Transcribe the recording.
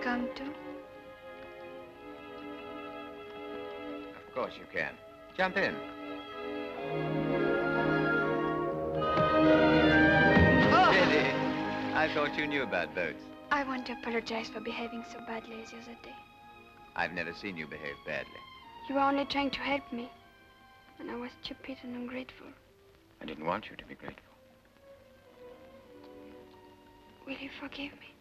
Come to. Of course you can. Jump in. Oh! Really? I thought you knew about boats. I want to apologize for behaving so badly as the other day. I've never seen you behave badly. You were only trying to help me. And I was stupid and ungrateful. I didn't want you to be grateful. Will you forgive me?